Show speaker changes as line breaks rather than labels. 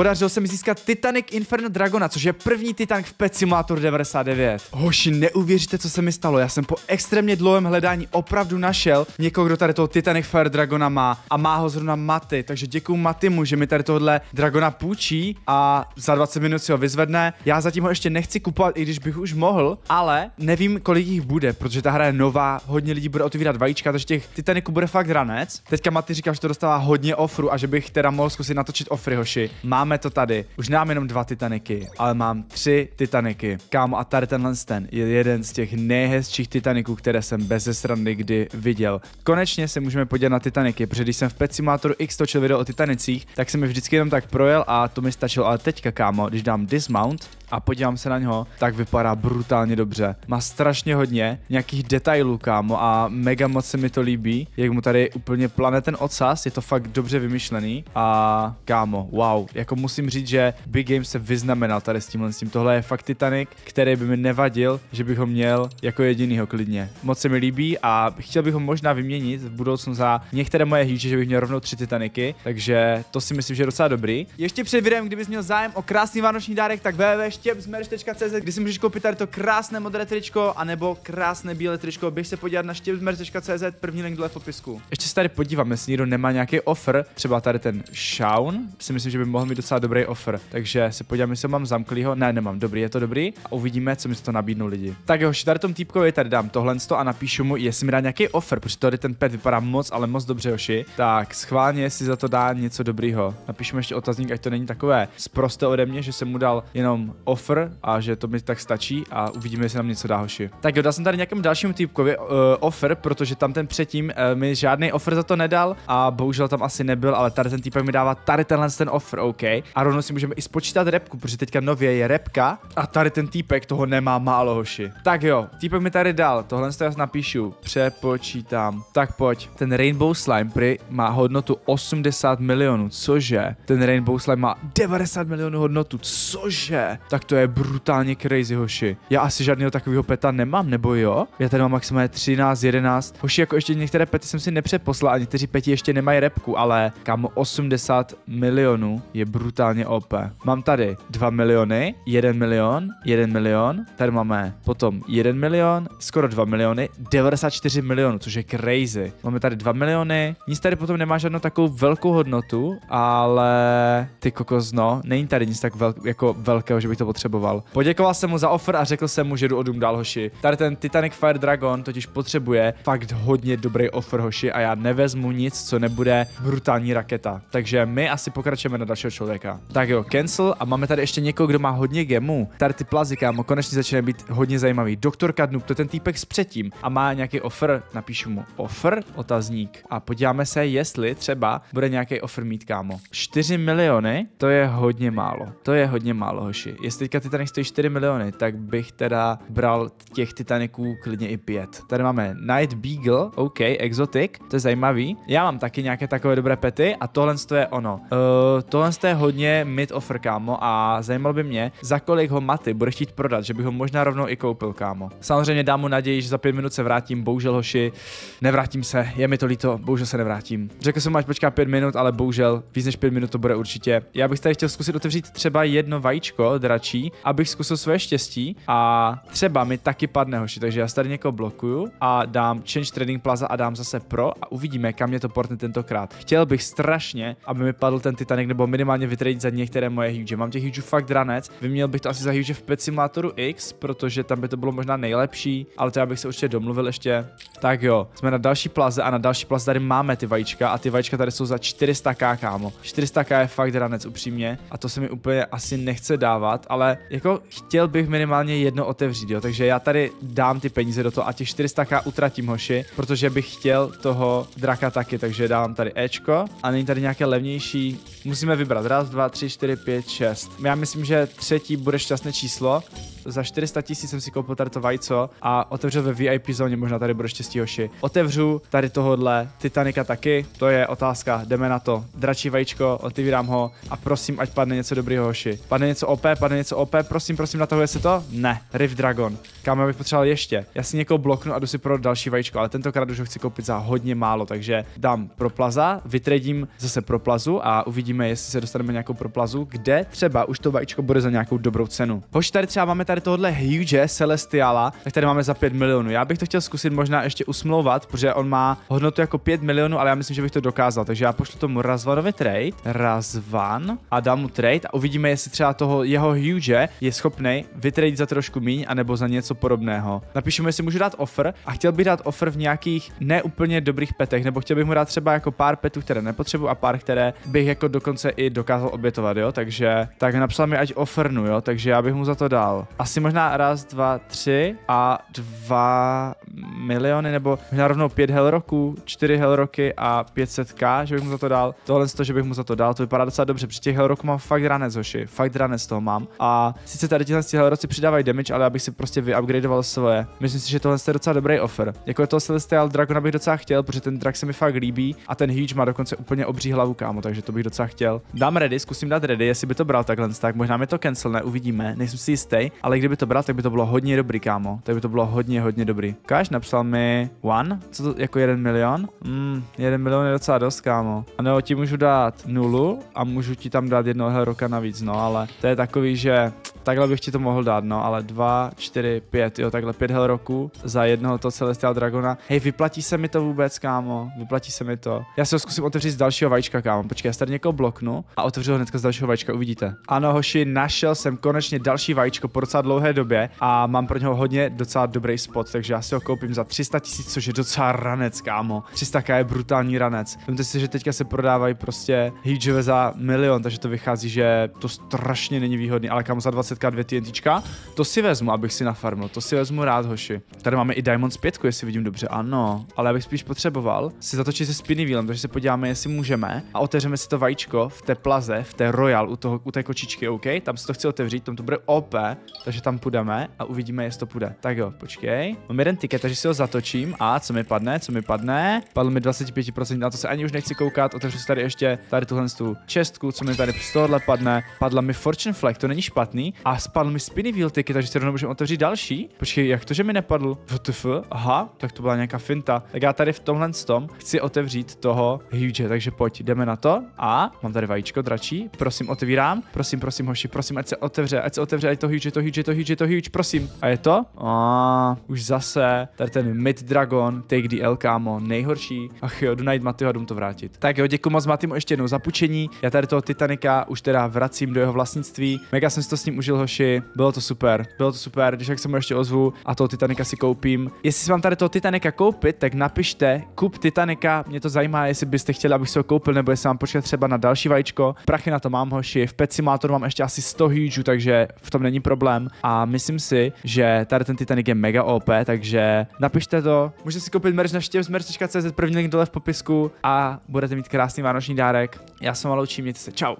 podařilo se mi získat Titanic Inferno Dragona, což je první Titanic v Pet Simulator 99. Hoši, neuvěříte, co se mi stalo. Já jsem po extrémně dlouhém hledání opravdu našel někoho, kdo tady toho Titanic Fire Dragona má a má ho zrovna Maty, takže děkuju Matymu, že mi tady tohle Dragona půjčí a za 20 minut si ho vyzvedne. Já zatím ho ještě nechci kupovat, i když bych už mohl, ale nevím, kolik jich bude, protože ta hra je nová, hodně lidí bude otvírat vajíčka, takže těch Titaniců bude fakt ranec. Teďka Maty říkal, že to dostává hodně ofru a že bych teda mohl zkusit natočit ofry, hoši. Máme to tady. Už nemám jenom dva Titaniky, ale mám tři Titaniky. Kámo, a tady tenhle ten je jeden z těch nejhezčích Titaniců, které jsem bez srandy kdy viděl. Konečně se můžeme podívat na Titaniky, protože když jsem v Pet Simulatoru X točil video o Titanicích, tak jsem mi vždycky jenom tak projel a to mi stačilo. Ale teďka, kámo, když dám dismount, a podívám se na něho, tak vypadá brutálně dobře. Má strašně hodně nějakých detailů, kámo, a mega moc se mi to líbí, jak mu tady úplně plane ten ocas, je to fakt dobře vymyšlený a kámo, wow, jako musím říct, že Big Game se vyznamenal tady s tímhle s tím. Tohle je fakt Titanic, který by mi nevadil, že bych ho měl jako jedinýho klidně. Moc se mi líbí a chtěl bych ho možná vyměnit v budoucnu za některé moje hýče, že bych měl rovnou tři Titaniky, takže to si myslím, že je docela dobrý. Ještě před videem, kdybys měl zájem o krásný vánoční dárek, tak www štěpsmerch.cz, kdy si můžeš koupit tady to krásné modré tričko, anebo krásné bílé tričko. Běž se podívat na štěpsmerch.cz, první link dole v popisku. Ještě se tady podívám, jestli někdo nemá nějaký offer, třeba tady ten Shaun, si myslím, že by mohl mít docela dobrý offer. Takže se podívám, jestli mám zamklýho. Ne, nemám, dobrý, je to dobrý. A uvidíme, co mi to nabídnou lidi. Tak jo, tady tom týpkovi tady dám tohle a napíšu mu, jestli mi dá nějaký offer, protože tady ten pet vypadá moc, ale moc dobře, hoši. Tak schválně si za to dá něco dobrýho. Napíšu ještě otazník, ať to není takové zprosté ode mě, že jsem mu dal jenom offer a že to mi tak stačí a uvidíme, jestli nám něco dá hoši. Tak jo, dal jsem tady nějakému dalšímu týpkovi uh, offer, protože tam ten předtím uh, mi žádný offer za to nedal a bohužel tam asi nebyl, ale tady ten týpek mi dává tady tenhle ten offer, OK. A rovnou si můžeme i spočítat repku, protože teďka nově je repka a tady ten týpek toho nemá málo hoši. Tak jo, týpek mi tady dal, tohle já napíšu, přepočítám. Tak pojď, ten Rainbow Slime Pri má hodnotu 80 milionů, cože? Ten Rainbow Slime má 90 milionů hodnotu, cože? Tak to je brutálně crazy, hoši. Já asi žádného takového peta nemám, nebo jo? Já tady mám maximálně 13, 11. Hoši, jako ještě některé pety jsem si nepřeposlal a někteří peti ještě nemají repku, ale kam 80 milionů je brutálně OP. Mám tady 2 miliony, 1 milion, 1 milion, tady máme potom 1 milion, skoro 2 miliony, 94 milionů, což je crazy. Máme tady 2 miliony, nic tady potom nemá žádnou takovou velkou hodnotu, ale ty kokos, no, není tady nic tak vel, jako velkého, že bych to potřeboval. Poděkoval jsem mu za offer a řekl jsem mu, že jdu odum dál, hoši. Tady ten Titanic Fire Dragon totiž potřebuje fakt hodně dobrý offer, hoši, a já nevezmu nic, co nebude brutální raketa. Takže my asi pokračujeme na dalšího člověka. Tak jo, cancel a máme tady ještě někoho, kdo má hodně gemů. Tady ty plazy, kámo, konečně začínají být hodně zajímavý. Doktor Kadnub, to je ten týpek s předtím a má nějaký offer, napíšu mu offer, otazník a podíváme se, jestli třeba bude nějaký offer mít, kámo. 4 miliony, to je hodně málo. To je hodně málo, hoši. Jestli teďka Titanic stojí 4 miliony, tak bych teda bral těch Titaniců klidně i 5. Tady máme Night Beagle, OK, Exotic, to je zajímavý. Já mám taky nějaké takové dobré pety a tohle je ono. Uh, tohle je hodně mid offer, kámo, a zajímalo by mě, za kolik ho Maty bude chtít prodat, že bych ho možná rovnou i koupil, kámo. Samozřejmě dám mu naději, že za 5 minut se vrátím, bohužel hoši, nevrátím se, je mi to líto, bohužel se nevrátím. Řekl jsem, ať počká 5 minut, ale bohužel víc než 5 minut to bude určitě. Já bych tady chtěl zkusit otevřít třeba jedno vajíčko dračí, abych zkusil své štěstí a třeba mi taky padne hoši, takže já tady někoho blokuju a dám Change Trading Plaza a dám zase pro a uvidíme, kam mě to portne tentokrát. Chtěl bych strašně, aby mi padl ten Titanic nebo minimálně vytradit za některé moje huge. Mám těch huge fakt ranec, vyměnil bych to asi za huge v Pet Simulatoru X, protože tam by to bylo možná nejlepší, ale to já bych se určitě domluvil ještě. Tak jo, jsme na další plaze a na další plaze tady máme ty vajíčka a ty vajíčka tady jsou za 400k, kámo. 400k je fakt ranec upřímně a to se mi úplně asi nechce dávat, ale jako chtěl bych minimálně jedno otevřít, jo, takže já tady dám ty peníze do toho a těch 400k utratím hoši, protože bych chtěl toho draka taky, takže dám tady Ečko a není tady nějaké levnější, musíme vybrat, raz, dva, tři, čtyři, pět, šest. Já myslím, že třetí bude šťastné číslo, za 400 tisíc jsem si koupil tady to vajco a otevřel ve VIP zóně, možná tady bude štěstí hoši. Otevřu tady tohohle Titanika taky, to je otázka, jdeme na to. Dračí vajíčko, otevírám ho a prosím, ať padne něco dobrýho hoši. Padne něco OP, padne něco OP, prosím, prosím, natahuje se to? Ne, Rift Dragon. Kam bych potřeboval ještě? Já si někoho bloknu a jdu si pro další vajíčko, ale tentokrát už ho chci koupit za hodně málo, takže dám pro plaza, vytredím zase pro plazu a uvidíme, jestli se dostaneme nějakou pro plazu, kde třeba už to vajíčko bude za nějakou dobrou cenu. Hoši, tady třeba máme tady tohle huge Celestiala, tak tady máme za 5 milionů. Já bych to chtěl zkusit možná ještě usmlouvat, protože on má hodnotu jako 5 milionů, ale já myslím, že bych to dokázal. Takže já pošlu tomu Razvanovi trade, Razvan a dám mu trade a uvidíme, jestli třeba toho jeho huge je schopný vytradit za trošku míň, anebo za něco podobného. Napíšu mu, jestli můžu dát offer a chtěl bych dát offer v nějakých neúplně dobrých petech, nebo chtěl bych mu dát třeba jako pár petů, které nepotřebuji a pár, které bych jako dokonce i dokázal obětovat, jo. Takže tak napsal mi, ať offernu, jo, takže já bych mu za to dal. Asi možná raz, dva, tři a dva miliony, nebo možná rovnou pět roků, čtyři roky a 500k, že bych mu za to dal. Tohle toho, že bych mu za to dal, to vypadá docela dobře. Při těch roků mám fakt ranec, hoši, fakt ranec toho mám. A sice tady tyhle roci přidávají damage, ale abych si prostě vyupgradeoval svoje. Myslím si, že tohle je docela dobrý offer. Jako je to Celestial Dragona bych docela chtěl, protože ten drak se mi fakt líbí a ten Huge má dokonce úplně obří hlavu, kámo, takže to bych docela chtěl. Dám ready, zkusím dát ready, jestli by to bral takhle, tak možná mi to cancel, ne, uvidíme, nejsem si jistý, ale kdyby to bral, tak by to bylo hodně dobrý, kámo. Tak by to bylo hodně, hodně dobrý. Káš napsal mi one, co to jako jeden milion? Hmm, jeden milion je docela dost, kámo. A nebo ti můžu dát nulu a můžu ti tam dát jednoho roka navíc, no, ale to je takový, že Takhle bych ti to mohl dát, no, ale 2, 4, 5, jo, takhle pět hel roku za jednoho to Celestial Dragona. Hej, vyplatí se mi to vůbec, kámo, vyplatí se mi to. Já se ho zkusím otevřít z dalšího vajíčka, kámo. Počkej, já tady někoho bloknu a otevřu ho hnedka z dalšího vajíčka, uvidíte. Ano, hoši, našel jsem konečně další vajíčko po docela dlouhé době a mám pro něho hodně docela dobrý spot, takže já si ho koupím za 300 tisíc, což je docela ranec, kámo. 300k je brutální ranec. Vímte si, že teďka se prodávají prostě hýdžové za milion, takže to vychází, že to strašně není výhodný, ale kámo za 20 22 TNT. to si vezmu, abych si nafarmil, to si vezmu rád, hoši. Tady máme i Diamond 5, jestli vidím dobře, ano, ale já bych spíš potřeboval si zatočit se spinivýlem, takže se podíváme, jestli můžeme a otevřeme si to vajíčko v té plaze, v té Royal, u, toho, u té kočičky, OK? Tam si to chci otevřít, tam to bude OP, takže tam půjdeme a uvidíme, jestli to půjde. Tak jo, počkej. Mám jeden tiket, takže si ho zatočím a co mi padne, co mi padne? Padlo mi 25%, na to se ani už nechci koukat, otevřu si tady ještě tady tuhle tu čestku, co mi tady z tohohle padne. Padla mi Fortune Flag, to není špatný, a spadl mi spinny wheel ticket, takže si rovnou můžeme otevřít další. Počkej, jak to, že mi nepadl? VTF? Aha, tak to byla nějaká finta. Tak já tady v tomhle tom chci otevřít toho huge, takže pojď, jdeme na to. A mám tady vajíčko dračí, prosím, otevírám. Prosím, prosím, hoši, prosím, ať se otevře, ať se otevře, ať to huge, to huge, to huge, to huge, prosím. A je to? A už zase, tady ten Mid Dragon, Take the L, kámo, nejhorší. Ach jo, jdu najít Matyho jdu to vrátit. Tak jo, děkuji moc Matymu ještě jednou za půjčení. Já tady toho Titanika už teda vracím do jeho vlastnictví. Mega jsem si to s ním užil, hoši. Bylo to super, bylo to super, když jak se mu ještě ozvu a toho Titanika si koupím. Jestli si mám tady toho Titanika koupit, tak napište, kup Titanika, mě to zajímá, jestli byste chtěli, abych si ho koupil, nebo jestli mám počkat třeba na další vajíčko. Prachy na to mám, hoši, v Pet Simulatoru mám ještě asi 100 huge, takže v tom není problém. A myslím si, že tady ten Titanic je mega OP, takže napište to. Můžete si koupit merch na štěvzmerch.cz, první link dole v popisku a budete mít krásný vánoční dárek. Já jsem Maloučí, mějte se, čau.